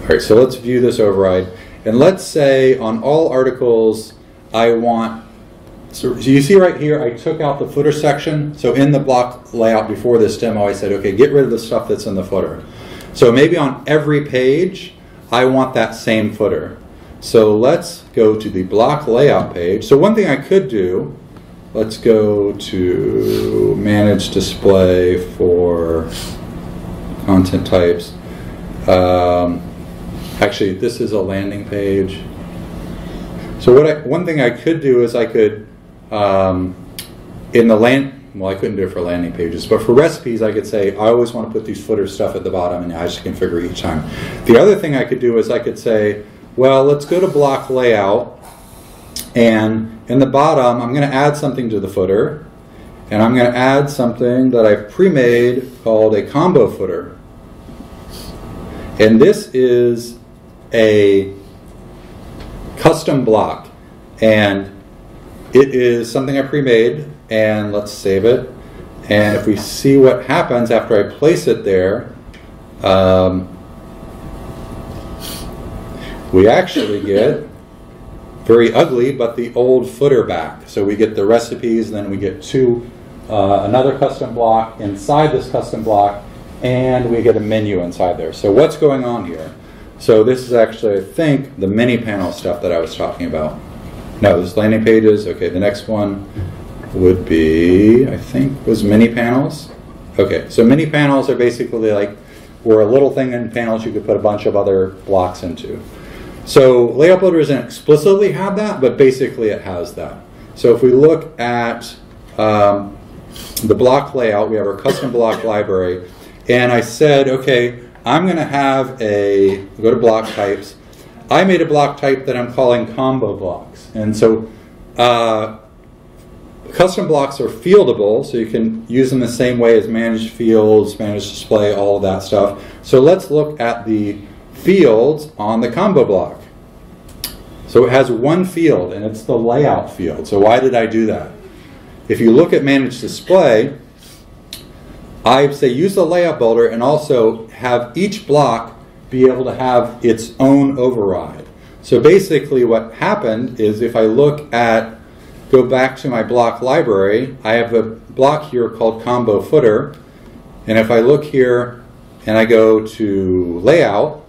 All right, so let's view this override, and let's say on all articles I want. So, so you see right here, I took out the footer section. So in the block layout before this demo, I said, okay, get rid of the stuff that's in the footer. So maybe on every page, I want that same footer. So let's go to the block layout page. So one thing I could do, let's go to manage display for content types. Um, actually, this is a landing page. So what I, one thing I could do is I could, um, in the land, well, I couldn't do it for landing pages, but for recipes, I could say I always want to put these footer stuff at the bottom, and I just configure each time. The other thing I could do is I could say, well, let's go to block layout, and in the bottom, I'm going to add something to the footer, and I'm going to add something that I've pre-made called a combo footer. And this is a custom block, and it is something I pre-made, and let's save it. And if we see what happens after I place it there, um, we actually get very ugly, but the old footer back. So we get the recipes, then we get two, uh, another custom block inside this custom block, and we get a menu inside there. So what's going on here? So this is actually, I think, the mini panel stuff that I was talking about. No, this landing pages. Okay, the next one would be, I think, was mini panels. Okay, so mini panels are basically like, were a little thing in panels you could put a bunch of other blocks into. So Layout Builder doesn't explicitly have that, but basically it has that. So if we look at um, the block layout, we have our custom block *coughs* library, and I said, okay, I'm going to have a, go to block types. I made a block type that I'm calling combo blocks. And so uh, custom blocks are fieldable, so you can use them the same way as managed fields, managed display, all of that stuff. So let's look at the fields on the combo block. So it has one field, and it's the layout field. So why did I do that? If you look at managed display, I say use the layout builder and also have each block be able to have its own override. So basically what happened is if I look at, go back to my block library, I have a block here called combo footer. And if I look here and I go to layout,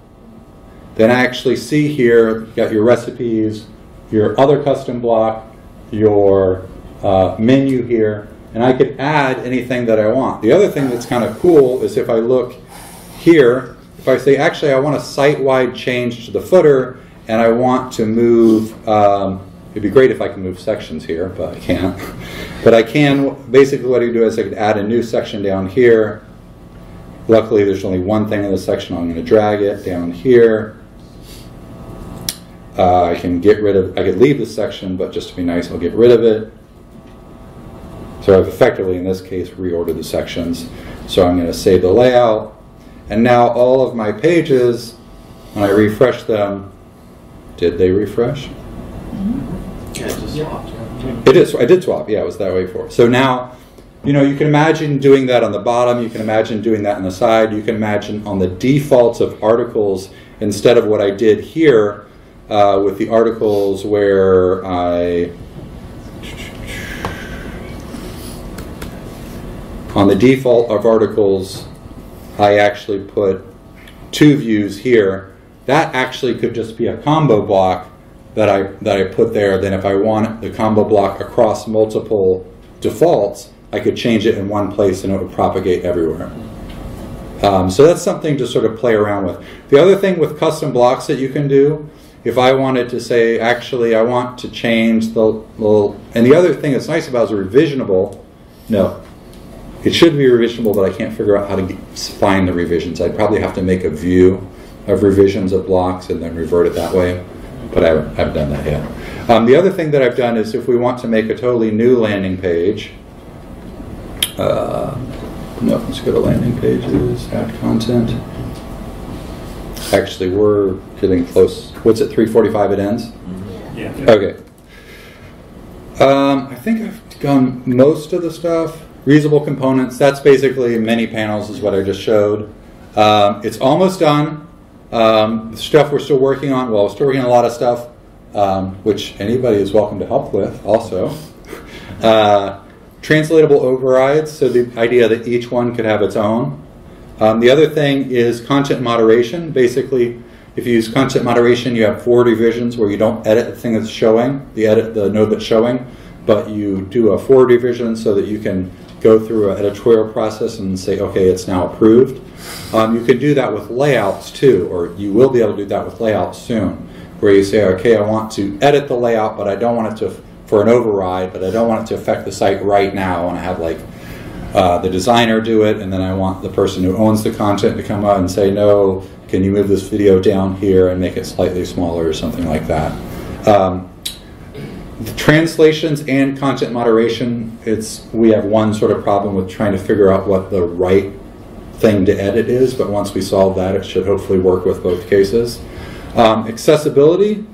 then I actually see here, you got your recipes, your other custom block, your uh, menu here, and I could add anything that I want. The other thing that's kind of cool is if I look here, if I say, actually, I want a site-wide change to the footer, and I want to move, um, it'd be great if I can move sections here, but I can't. but I can, basically what I do is I could add a new section down here. Luckily, there's only one thing in the section. I'm going to drag it down here. Uh, I can get rid of, I could leave this section, but just to be nice, I'll get rid of it. So I've effectively, in this case, reordered the sections. So I'm going to save the layout. And now all of my pages, when I refresh them, did they refresh? Yeah, it just swapped. It is. I did swap. Yeah, it was that way before. So now, you know, you can imagine doing that on the bottom. You can imagine doing that on the side. You can imagine on the defaults of articles instead of what I did here uh, with the articles where I on the default of articles, I actually put two views here. That actually could just be a combo block that I that I put there. Then if I want the combo block across multiple defaults, I could change it in one place and it would propagate everywhere. Um, so that's something to sort of play around with. The other thing with custom blocks that you can do, if I wanted to say, actually, I want to change the little, and the other thing that's nice about is revisionable. No, it should be revisionable, but I can't figure out how to find the revisions. I'd probably have to make a view of revisions of blocks and then revert it that way, but I haven't done that yet. Um, the other thing that I've done is if we want to make a totally new landing page, uh, no, let's go to landing pages, add content. Actually, we're getting close. What's it, 345 it ends? Yeah. Okay. Um, I think I've done most of the stuff. Reusable components, that's basically mini panels is what I just showed. Um, it's almost done. Um, stuff we're still working on, well, we're still working on a lot of stuff, um, which anybody is welcome to help with also. *laughs* Uh, translatable overrides, so the idea that each one could have its own. Um, the other thing is content moderation. Basically, if you use content moderation, you have forward revisions where you don't edit the thing that's showing, the edit the node that's showing, but you do a forward revision so that you can go through an editorial process and say, okay, it's now approved. Um, you can do that with layouts too, or you will be able to do that with layouts soon, where you say, okay, I want to edit the layout, but I don't want it to for an override, but I don't want it to affect the site right now. I want to have like uh, the designer do it, and then I want the person who owns the content to come out and say, no, can you move this video down here and make it slightly smaller or something like that. Um, translations and content moderation, it's we have one sort of problem with trying to figure out what the right thing to edit is, but once we solve that, it should hopefully work with both cases. Um, accessibility,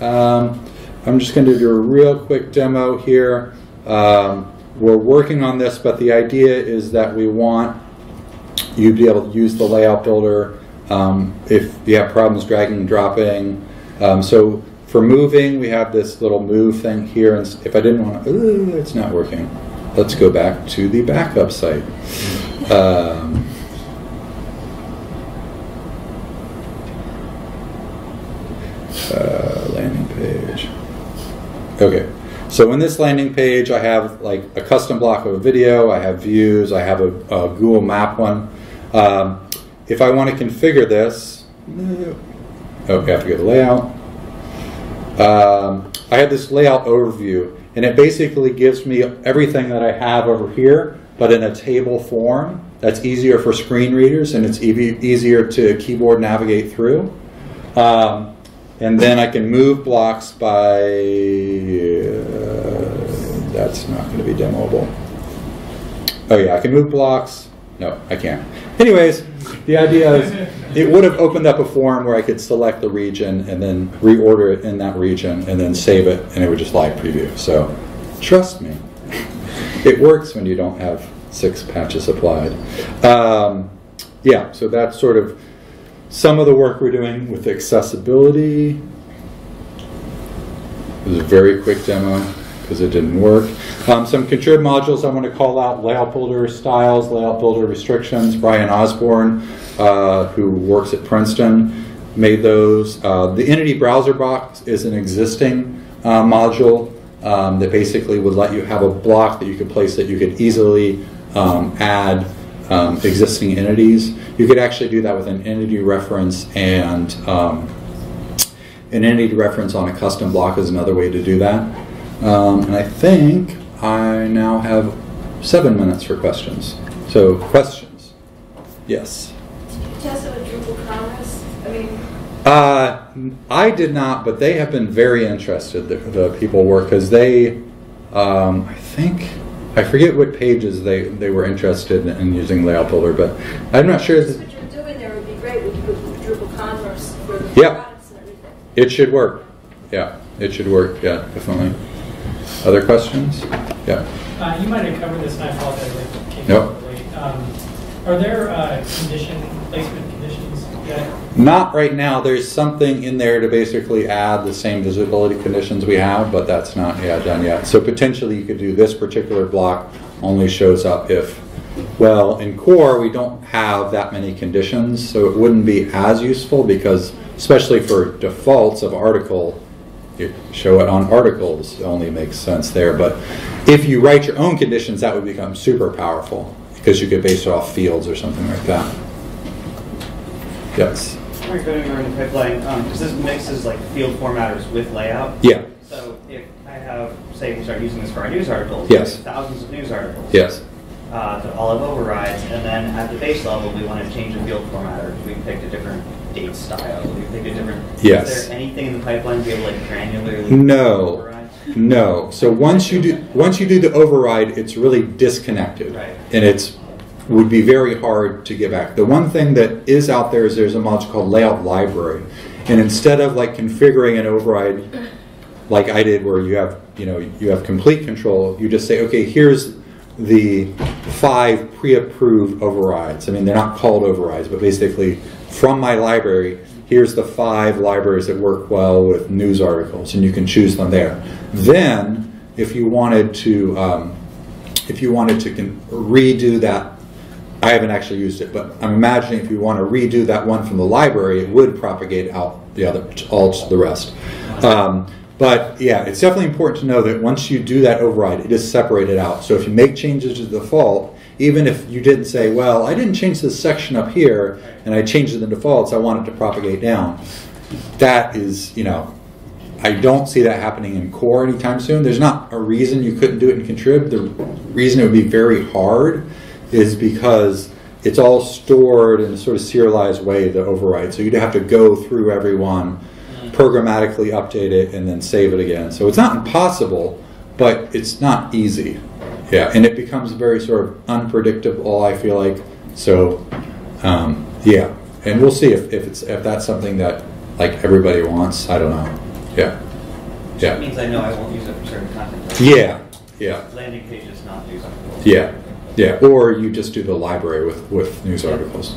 um, I'm just going to do a real quick demo here. Um, we're working on this, but the idea is that we want you to be able to use the layout builder um, if you have problems dragging and dropping. Um, so for moving, we have this little move thing here. And if I didn't want to, it's not working. Let's go back to the backup site. Um, uh, landing page. Okay. So in this landing page, I have like a custom block of a video, I have views, I have a, a Google map one. Um, if I want to configure this, okay, I have to go to layout. Um, I have this layout overview, and it basically gives me everything that I have over here, but in a table form. That's easier for screen readers, and it's e- easier to keyboard navigate through. Um, and then I can move blocks by. Uh, that's not going to be demoable. Oh yeah, I can move blocks. No, I can't. Anyways, the idea is it would have opened up a form where I could select the region and then reorder it in that region and then save it, and it would just live preview. So trust me, *laughs* it works when you don't have six patches applied. Um, yeah, so that's sort of some of the work we're doing with accessibility. It was a very quick demo because it didn't work. Um, some contrib modules I want to call out, layout builder styles, layout builder restrictions. Brian Osborne, uh, who works at Princeton, made those. Uh, the Entity Browser Block is an existing uh, module um, that basically would let you have a block that you could place that you could easily um, add um, existing entities. You could actually do that with an entity reference and um, an entity reference on a custom block is another way to do that. Um, and I think I now have seven minutes for questions. So questions? Yes. Test of Drupal Commerce? I mean, Uh, I did not, but they have been very interested. The, the people were because they, um, I think, I forget what pages they, they were interested in, in using Layout Builder, but I'm not sure. What you're doing there would be great with with Drupal Commerce for the Yeah. products and everything. it should work. Yeah, it should work. Yeah, definitely. Other questions? Yeah. Uh, you might have covered this, and I apologize, I came Nope. late. Um, Are there uh, condition, placement conditions that, Not right now. There's something in there to basically add the same visibility conditions we have, but that's not yeah, done yet. So potentially you could do this particular block only shows up if, well, in core we don't have that many conditions, so it wouldn't be as useful because, especially for defaults of article, you show it on articles only makes sense there. But if you write your own conditions, that would become super powerful because you could base it off fields or something like that. Yes. Mark Benninger in the pipeline, um, because this mixes like field formatters with layout. Yeah. So if I have, say, we start using this for our news articles. Yes. Thousands of news articles. Yes. Uh, that all have overrides, and then at the base level, we want to change the field formatter. We picked a different date style. We picked a different. Yes. Is there anything in the pipeline to be able to like granularly? No, override? no. So once you do once you do the override, it's really disconnected, Right. and it's would be very hard to get back. The one thing that is out there is there's a module called Layout Library, and instead of like configuring an override like I did, where you have you know you have complete control, you just say, okay, here's the five pre-approved overrides. I mean, they're not called overrides, but basically from my library, here's the five libraries that work well with news articles, and you can choose them there. Then, if you wanted to, um, if you wanted to redo that, I haven't actually used it, but I'm imagining if you want to redo that one from the library, it would propagate out the other, all to the rest. Um, but yeah, it's definitely important to know that once you do that override, it is separated out. So if you make changes to the default, even if you didn't say, well, I didn't change this section up here and I changed it in the defaults, I want it to propagate down. That is, you know, I don't see that happening in core anytime soon. There's not a reason you couldn't do it in contrib. The reason it would be very hard is because it's all stored in a sort of serialized way, the override. So you'd have to go through everyone, programmatically update it, and then save it again. So it's not impossible, but it's not easy. Yeah, and it becomes very sort of unpredictable, I feel like. So, um, yeah. And we'll see if, if it's if that's something that like everybody wants. I don't know. Yeah. That Yeah. means I know I won't use it for certain content. right? Yeah. Yeah. Landing pages not news articles. Yeah. Yeah. Or you just do the library with, with news articles.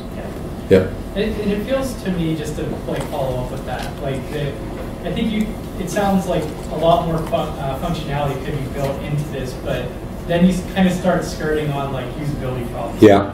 Yeah. it, and it feels to me, just to like follow up with that, like that, I think you, it sounds like a lot more fun, uh, functionality could be built into this, but then you kind of start skirting on like usability problems. Yeah.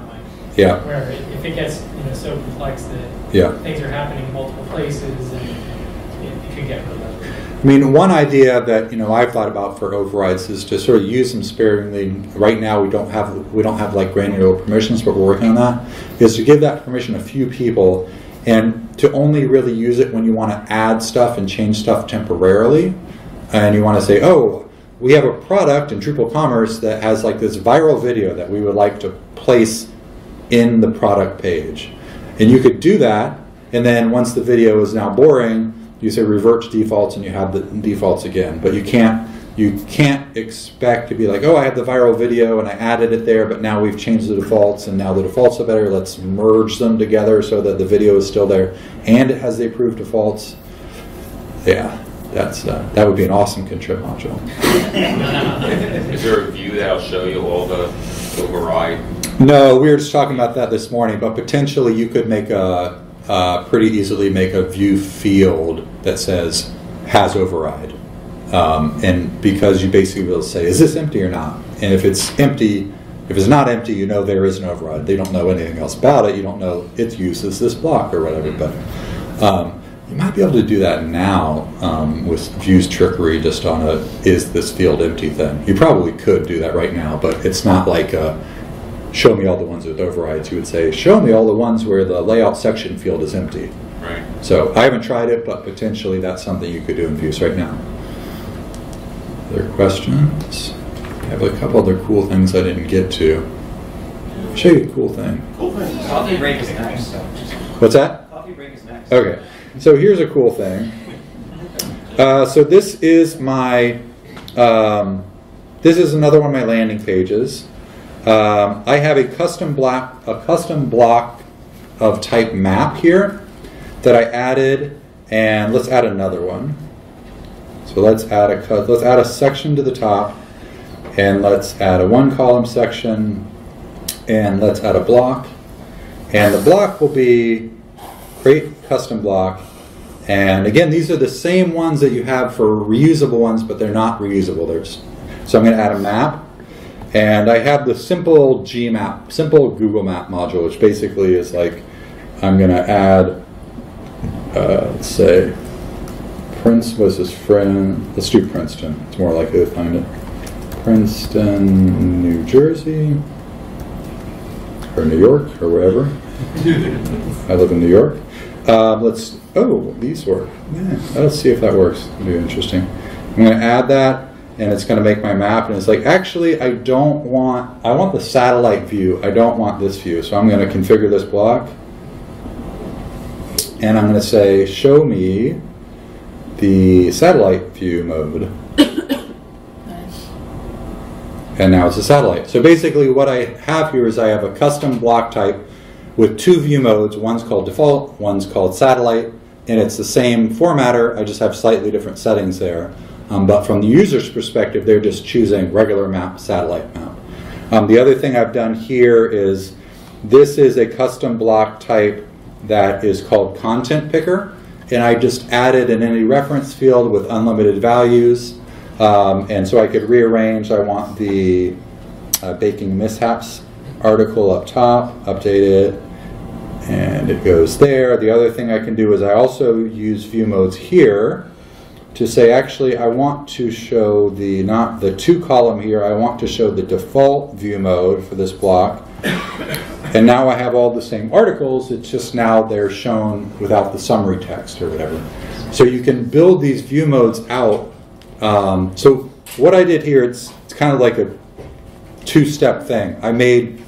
Yeah. Where it- if it gets, you know, so complex that Yeah. things are happening in multiple places and it, it could get really ugly. I mean, one idea that you know I've thought about for overrides is to sort of use them sparingly. Right now, we don't have we don't have like granular permissions, but we're working on that. Is to give that permission a few people, and to only really use it when you want to add stuff and change stuff temporarily, and you want to say, oh, we have a product in Drupal Commerce that has like this viral video that we would like to place in the product page, and you could do that, and then once the video is now boring you say revert to defaults and you have the defaults again. But you can't you can't expect to be like, oh, I have the viral video and I added it there, but now we've changed the defaults and now the defaults are better. Let's merge them together so that the video is still there and it has the approved defaults. Yeah, that's uh, that would be an awesome contrib module. Is there a view that'll show you all the override? No, we were just talking about that this morning, but potentially you could make a uh, pretty easily make a view field that says has override. Um, and because you basically will say, is this empty or not? And if it's empty, if it's not empty, you know there is an override. They don't know anything else about it. You don't know its use as this block or whatever. But um, you might be able to do that now um, with views trickery just on a is this field empty thing. You probably could do that right now, but it's not like a show me all the ones with overrides. You would say, show me all the ones where the layout section field is empty. Right. So I haven't tried it, but potentially that's something you could do in Views right now. Other questions? I have a couple other cool things I didn't get to. I'll show you a cool thing. Cool thing. Coffee break is next. What's that? Coffee break is next. Okay. So here's a cool thing. Uh, so this is my, um, this is another one of my landing pages. Um, I have a custom block, a custom block of type map here that I added, and let's add another one. So let's add a let's add a section to the top, and let's add a one column section, and let's add a block, and the block will be create custom block. And again, these are the same ones that you have for reusable ones, but they're not reusable. They're just, so I'm going to add a map and I have the simple Gmap, simple Google Map module, which basically is like, I'm going to add, uh, let's say, Prince was his friend. Let's do Princeton. It's more likely to find it. Princeton, New Jersey, or New York, or wherever. *laughs* I live in New York. Um, let's, oh, these work. Yeah, let's see if that works. It'll be interesting. I'm going to add that and it's going to make my map and it's like actually I don't want I want the satellite view I don't want this view so I'm going to configure this block and I'm going to say show me the satellite view mode *coughs* nice. and now it's a satellite so basically what I have here is I have a custom block type with two view modes one's called default one's called satellite and it's the same formatter I just have slightly different settings there um, but from the user's perspective, they're just choosing regular map, satellite map. Um, the other thing I've done here is this is a custom block type that is called content picker. And I just added an entity reference field with unlimited values. Um, and so I could rearrange. I want the uh, baking mishaps article up top, update it, and it goes there. The other thing I can do is I also use view modes here to say, actually, I want to show the, not the two column here, I want to show the default view mode for this block. And now I have all the same articles, it's just now they're shown without the summary text or whatever. So you can build these view modes out. Um, so what I did here, it's, it's kind of like a two-step thing. I made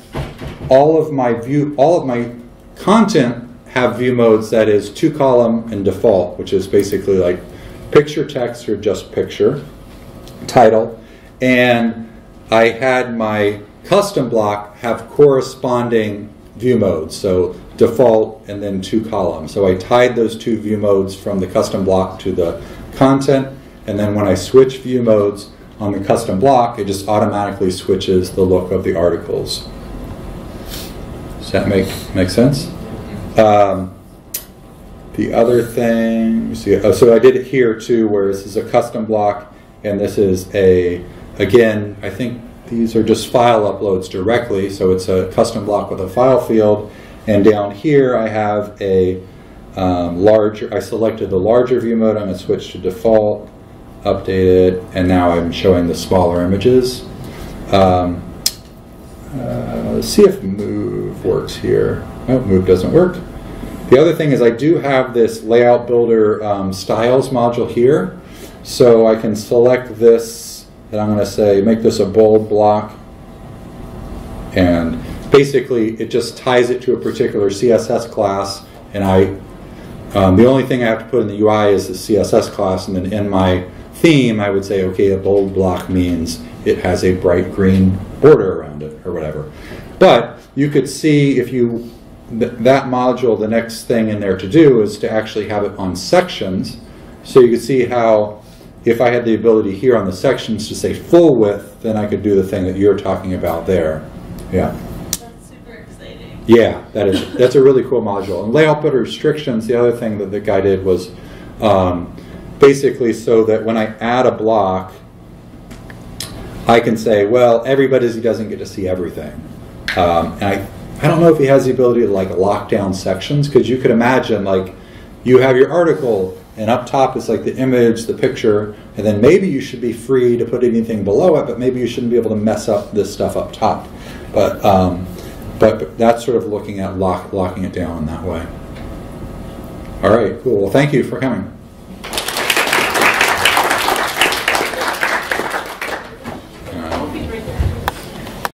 all of my view, all of my content have view modes that is two column and default, which is basically like picture text or just picture, title, and I had my custom block have corresponding view modes, so default and then two columns. So I tied those two view modes from the custom block to the content, and then when I switch view modes on the custom block, it just automatically switches the look of the articles. That make, make sense? Um, the other thing, see, oh, so I did it here too, where this is a custom block, and this is a, again, I think these are just file uploads directly, so it's a custom block with a file field, and down here I have a um, larger, I selected the larger view mode, I'm going to switch to default, update it, and now I'm showing the smaller images. Um, uh, let's see if move works here. Oh, move doesn't work. The other thing is I do have this layout builder um, styles module here. So I can select this and I'm going to say make this a bold block. And basically it just ties it to a particular CSS class and I um, the only thing I have to put in the UI is the CSS class and then in my theme I would say okay a bold block means it has a bright green border around it or whatever. But you could see if you th that module, the next thing in there to do is to actually have it on sections. So you could see how if I had the ability here on the sections to say full width, then I could do the thing that you're talking about there. Yeah. That's super exciting. Yeah, that is that's a really cool module. And layout builder restrictions, the other thing that the guy did was um, basically so that when I add a block, I can say, well, everybody doesn't get to see everything. Um, and I, I don't know if he has the ability to like lock down sections because you could imagine like you have your article and up top is like the image, the picture, and then maybe you should be free to put anything below it, but maybe you shouldn't be able to mess up this stuff up top. But um, but, that's sort of looking at lock, locking it down that way. All right, cool. Well, thank you for coming.